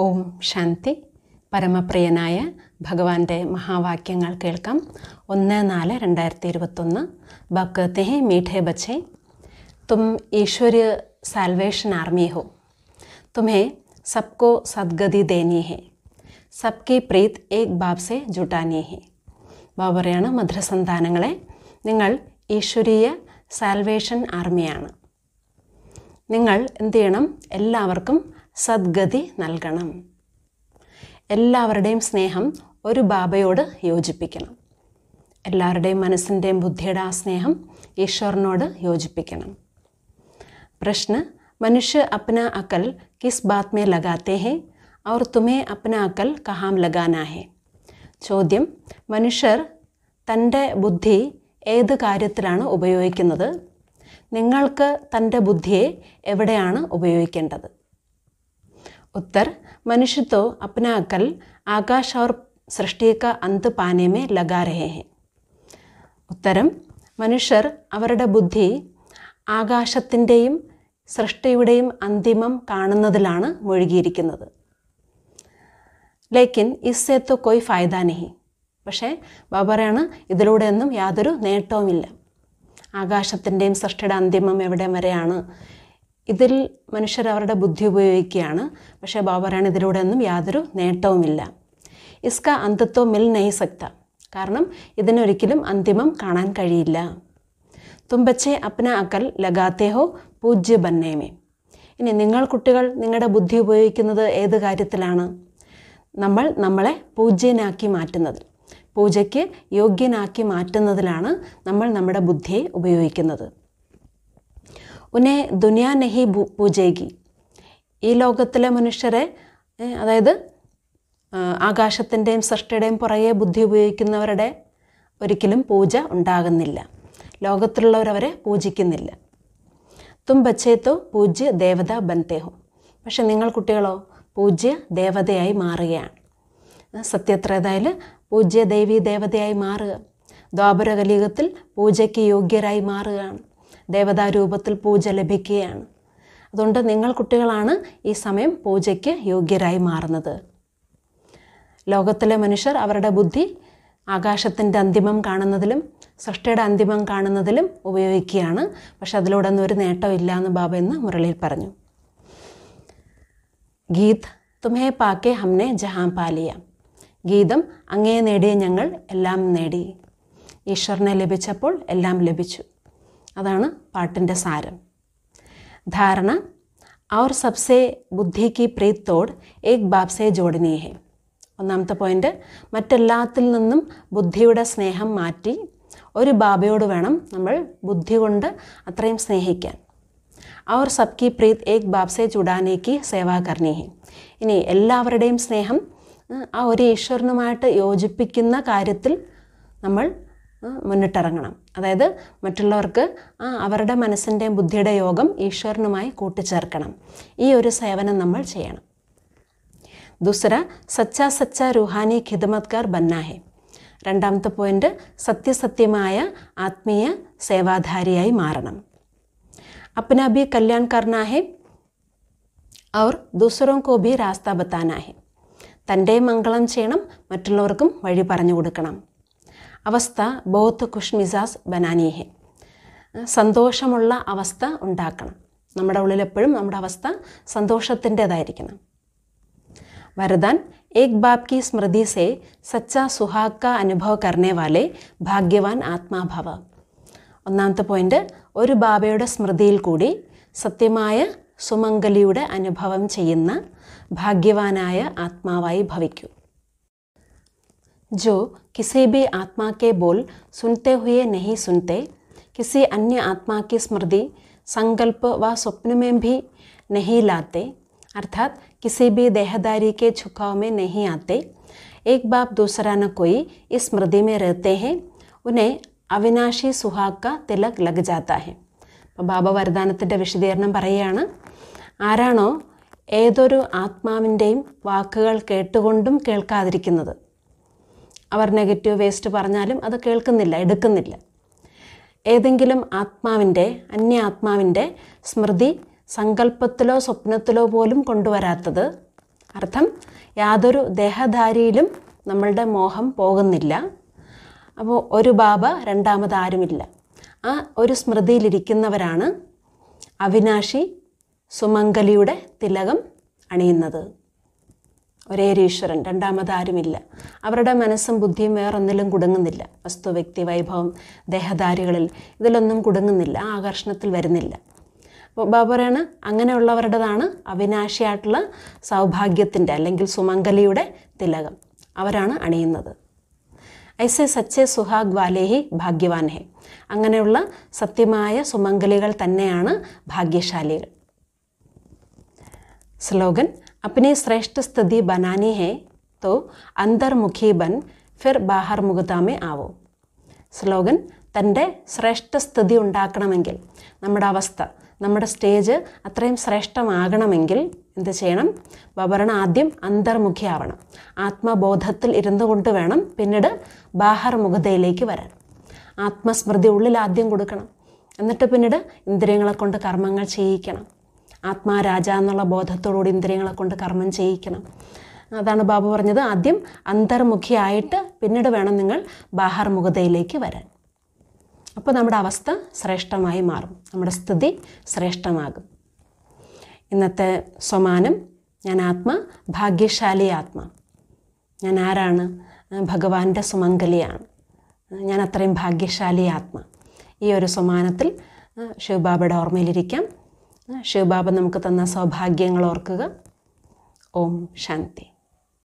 ഓം ശാന്തി. പരമപ്രിയനായ ഭഗവാന്റെ മഹാവാക്യങ്ങൾ കേൾക്കാം. ഒന്ന് നാല് രണ്ടായിരത്തി ഇരുപത്തൊന്ന് ബക്കത്തെ ഹെ മീഠെ ബച്ചെ. തും ഈശ്വര് സാൽവേഷൻ ആർമി ഹോ. തുമേ സബ്കോ സദ്ഗതി ദേനി ഹെ. സബ്കി പ്രീത് ഏക് ബാബ്സെ ജുട്ടാനി ഹെ. ബാബ പറയാണ് മധുരസന്താനങ്ങളെ. നിങ്ങൾ ഈശ്വരീയ സാൽവേഷൻ ആർമിയാണ്. നിങ്ങൾ എന്ത് ചെയ്യണം? എല്ലാവർക്കും സദ്ഗതി നൽകണം. എല്ലാവരുടെയും സ്നേഹം ഒരു ബാബയോട് യോജിപ്പിക്കണം. എല്ലാവരുടെയും മനസ്സിന്റെയും ബുദ്ധിയുടെ ആ സ്നേഹം ഈശ്വരനോട് യോജിപ്പിക്കണം. പ്രശ്ന മനുഷ്യ അപ്ന അക്കൽ കിസ് ബാത്മേ ലഗാത്തേ ഹേ അവർ തുമേ അപ്ന അക്കൽ കഹാം ലഗാനാഹേ ചോദ്യം മനുഷ്യർ തന്റെ ബുദ്ധി ഏത് കാര്യത്തിലാണ് ഉപയോഗിക്കുന്നത്? നിങ്ങൾക്ക് തന്റെ ബുദ്ധിയെ എവിടെയാണ് ഉപയോഗിക്കേണ്ടത്? उत्तर मनुष्य तो अपना अकल आकाश और सृष्टि का अंत पाने में लगा रहे हैं ഉത്തരം മനുഷ്യർ അവരുടെ ബുദ്ധി ആകാശത്തിൻ്റെയും സൃഷ്ടിയുടെയും അന്തിമം കാണുന്നതിലാണ് മുഴുകിയിരിക്കുന്നത് ലേക്കിൻ ഇസ്സേ തോ കൊയ് ഫായ്ദ നഹി പക്ഷേ ബാബ പറയാണ് ഇതിലൂടെയൊന്നും യാതൊരു നേട്ടവുമില്ല ആകാശത്തിൻ്റെയും സൃഷ്ടിയുടെ അന്തിമം എവിടെ വരെയാണ് ഇതിൽ മനുഷ്യർ അവരുടെ ബുദ്ധി ഉപയോഗിക്കുകയാണ്. പക്ഷേ ബാബ പറയാണ് ഇതിലൂടെയൊന്നും യാതൊരു നേട്ടവുമില്ല. ഇസ്ക അന്തത്വം മിൽ നഹി സക്ത. കാരണം ഇതിനൊരിക്കലും അന്തിമം കാണാൻ കഴിയില്ല. തുമ്പച്ചെ അപ്ന അക്കൽ ലഗാത്തേഹോ പൂജ്യ ബന്നേമേ. ഇനി നിങ്ങൾ കുട്ടികൾ നിങ്ങളുടെ ബുദ്ധി ഉപയോഗിക്കുന്നത് ഏത് കാര്യത്തിലാണ്? നമ്മൾ നമ്മളെ പൂജ്യനാക്കി മാറ്റുന്നത്. പൂജയ്ക്ക് യോഗ്യനാക്കി മാറ്റുന്നതിലാണ് നമ്മൾ നമ്മുടെ ബുദ്ധിയെ ഉപയോഗിക്കുന്നത്. ഉന്നെ ദുനിയാ നെഹി പൂജയ്ക്ക് ഈ ലോകത്തിലെ മനുഷ്യരെ അതായത് ആകാശത്തിന്റെയും സൃഷ്ടിയുടെയും പുറകെ ബുദ്ധി ഉപയോഗിക്കുന്നവരുടെ ഒരിക്കലും പൂജ ഉണ്ടാകുന്നില്ല. ലോകത്തിലുള്ളവരവരെ പൂജിക്കുന്നില്ല. തും ബച്ചേത്തോ പൂജ്യ ദേവത ബന്ധേഹോ. പക്ഷെ നിങ്ങൾ കുട്ടികളോ പൂജ്യ ദേവതയായി മാറുകയാണ്. സത്യത്രേതായിൽ പൂജ്യ ദേവി ദേവതയായി മാറുക. ദ്വാപര കലിയുഗത്തിൽ പൂജയ്ക്ക് യോഗ്യരായി മാറുകയാണ്. ദേവതാരൂപത്തിൽ പൂജ ലഭിക്കുകയാണ്. അതുകൊണ്ട് നിങ്ങൾ കുട്ടികളാണ് ഈ സമയം പൂജയ്ക്ക് യോഗ്യരായി മാറുന്നത്. ലോകത്തിലെ മനുഷ്യർ അവരുടെ ബുദ്ധി ആകാശത്തിന്റെ അന്തിമം കാണുന്നതിലും സൃഷ്ടിയുടെ അന്തിമം കാണുന്നതിലും ഉപയോഗിക്കുകയാണ്. പക്ഷെ അതിലൂടെ ഒന്നും ഒരു നേട്ടമില്ല എന്ന് ബാബ എന്ന് മുരളിയിൽ പറഞ്ഞു. ഗീത് തുമേ പാക്കെ ഹംനെ ജഹാം പാലിയ. ഗീതം അങ്ങേ നേടിയ ഞങ്ങൾ എല്ലാം നേടി. ഈശ്വരനെ ലഭിച്ചപ്പോൾ എല്ലാം ലഭിച്ചു. അതാണ് പാട്ടിന്റെ സാരം. ധാരണ അവർ സബ്സെ ബുദ്ധിക്ക് പ്രീത്തോട് ഏക് ബാബ്സെ ജോഡിനേഹെ ഒന്നാമത്തെ പോയിന്റ് മറ്റെല്ലാത്തിൽ നിന്നും ബുദ്ധിയുടെ സ്നേഹം മാറ്റി ഒരു ബാബയോട് വേണം നമ്മൾ ബുദ്ധി കൊണ്ട് അത്രയും സ്നേഹിക്കാൻ. അവർ സബ്കി പ്രീത് ഏക് ബാബ്സെ ചുടാനേക്ക് സേവാകർണിഹി ഇനി എല്ലാവരുടെയും സ്നേഹം ആ ഒരു ഈശ്വരനുമായിട്ട് യോജിപ്പിക്കുന്ന കാര്യത്തിൽ നമ്മൾ മുന്നിട്ടിറങ്ങണം. അതായത് മറ്റുള്ളവർക്ക് അവരുടെ മനസ്സിന്റെയും ബുദ്ധിയുടെ യോഗം ഈശ്വരനുമായി കൂട്ടിച്ചേർക്കണം. ഈ ഒരു സേവനം നമ്മൾ ചെയ്യണം. ദൂസര സച്ച സച്ച റുഹാനി ഖിദമത്കാർ ബന്നാഹെ. രണ്ടാമത്തെ പോയിന്റ് സത്യസത്യമായ ആത്മീയ സേവാധാരിയായി മാറണം. അപ്നാബി കല്യാൺ കർണാഹെ അവർ ദൂസറോ കോബി രാസ്ത ബത്താനാഹെ തന്റെയും മംഗളം ചെയ്യണം മറ്റുള്ളവർക്കും വഴി പറഞ്ഞു കൊടുക്കണം. അവസ്ഥ ബോത്ത് ഖുഷ് മിസാസ് ബനാനീഹെ. സന്തോഷമുള്ള അവസ്ഥ ഉണ്ടാക്കണം. നമ്മുടെ ഉള്ളിലെപ്പോഴും നമ്മുടെ അവസ്ഥ സന്തോഷത്തിന്റെതായിരിക്കണം. വരദാൻ ഏക് ബാബ് കി സ്മൃതി സെ സച്ച സുഹാക്ക അനുഭവ കർണേ വാലെ ഭാഗ്യവാൻ ആത്മാഭവ. ഒന്നാമത്തെ പോയിന്റ് ഒരു ബാബയുടെ സ്മൃതിയിൽ കൂടി സത്യമായ സുമംഗലിയുടെ അനുഭവം ചെയ്യുന്ന ഭാഗ്യവാനായ ആത്മാവായി ഭവിക്കൂ. जो किसी भी आत्मा के बोल सुनते हुए नहीं सुनते किसी अन्य आत्मा की स्मृति संकल्प व स्वप्न में भी नहीं लाते अर्थात किसी भी देहदारी के झुकाव में नहीं आते एक बाप दूसरा न कोई इस स्मृति में रहते हैं उन्हें അവിനാശി സുഹാക്ക തിലക് ലഗ് ജാത്ത ഹെ അപ്പോൾ ബാബ വരദാനത്തിൻ്റെ വിശദീകരണം പറയുകയാണ് ആരാണോ ഏതൊരു ആത്മാവിൻ്റെയും വാക്കുകൾ കേട്ടുകൊണ്ടും കേൾക്കാതിരിക്കുന്നത് അവർ നെഗറ്റീവ് വേസ്റ്റ് പറഞ്ഞാലും അത് കേൾക്കുന്നില്ല എടുക്കുന്നില്ല. ഏതെങ്കിലും ആത്മാവിന്റെ അന്യ ആത്മാവിന്റെ സ്മൃതി സങ്കല്പത്തിലോ സ്വപ്നത്തിലോ പോലും കൊണ്ടുവരാത്തത് അർത്ഥം യാതൊരു ദേഹധാരിയിലും നമ്മളുടെ മോഹം പോകുന്നില്ല. അപ്പോൾ ഒരു ബാബ രണ്ടാമത് ആരുമില്ല. ആ ഒരു സ്മൃതിയിലിരിക്കുന്നവരാണ് അവിനാശി സുമംഗലിയുടെ തിലകം അണിയുന്നത്. ഒരേ രണ്ടാമതാരുമില്ല ഈശ്വരൻ രണ്ടാമത് ആരുമില്ല. അവരുടെ മനസ്സും ബുദ്ധിയും വേറൊന്നിലും കുടുങ്ങുന്നില്ല. വസ്തു വ്യക്തി വൈഭവം ദേഹധാരികളിൽ ഇതിലൊന്നും കുടുങ്ങുന്നില്ല ആകർഷണത്തിൽ വരുന്നില്ല. അപ്പോൾ ബാബറാണ് അങ്ങനെയുള്ളവരുടേതാണ് അവിനാശിയായിട്ടുള്ള സൗഭാഗ്യത്തിന്റെ അല്ലെങ്കിൽ സുമംഗലിയുടെ തിലകം. അവരാണ് അണിയുന്നത്. ഐസെ സച്ചേ സുഹാഗ് വാലേഹി ഭാഗ്യവാൻ ഹെ അങ്ങനെയുള്ള സത്യമായ സുമംഗലികൾ തന്നെയാണ് ഭാഗ്യശാലികൾ. स्लोगन अपनी श्रेष्ठ स्थिति बनानी है तो अंतर्मुखी बन ഫിർ ബാഹർ മുഖതാമേ ആവോ സ്ലോഗൻ തന്റെ ശ്രേഷ്ഠ സ്ഥിതി ഉണ്ടാക്കണമെങ്കിൽ. നമ്മുടെ അവസ്ഥ നമ്മുടെ സ്റ്റേജ് അത്രയും ശ്രേഷ്ഠമാകണമെങ്കിൽ എന്ത് ചെയ്യണം? ബബരണ ആദ്യം അന്തർമുഖിയാവണം ആത്മബോധത്തിൽ ഇരുന്നു കൊണ്ട് വേണം പിന്നീട് ബാഹർ മുഖതയിലേക്ക് വരാൻ. ആത്മസ്മൃതി ഉള്ളിൽ ആദ്യം കൊടുക്കണം. എന്നിട്ട് പിന്നീട് ഇന്ദ്രിയങ്ങളെ കൊണ്ട് കർമ്മങ്ങൾ ചെയ്യിക്കണം. ആത്മാരാജ എന്നുള്ള ബോധത്തോടുകൂടി ഇന്ദ്രിയങ്ങളെ കൊണ്ട് കർമ്മം ചെയ്യിക്കണം. അതാണ് ബാബു പറഞ്ഞത്. ആദ്യം അന്തർമുഖിയായിട്ട് പിന്നീട് വേണം നിങ്ങൾ ബാഹർമുഖതയിലേക്ക് വരാൻ. അപ്പോൾ നമ്മുടെ അവസ്ഥ ശ്രേഷ്ഠമായി മാറും. നമ്മുടെ സ്ഥിതി ശ്രേഷ്ഠമാകും. ഇന്നത്തെ സമാനം ഞാൻ ആത്മ ഭാഗ്യശാലി ആത്മ. ഞാൻ ആരാണ്? ഭഗവാന്റെ സുമംഗലിയാണ്. ഞാൻ അത്രയും ഭാഗ്യശാലി ആത്മ. ഈ ഒരു സമാനത്തിൽ ശിവബാബയുടെ ഓർമ്മയിലിരിക്കാം. ശിവബാബ നമുക്ക് തന്ന സൗഭാഗ്യങ്ങൾ ഓർക്കുക. ഓം ശാന്തി.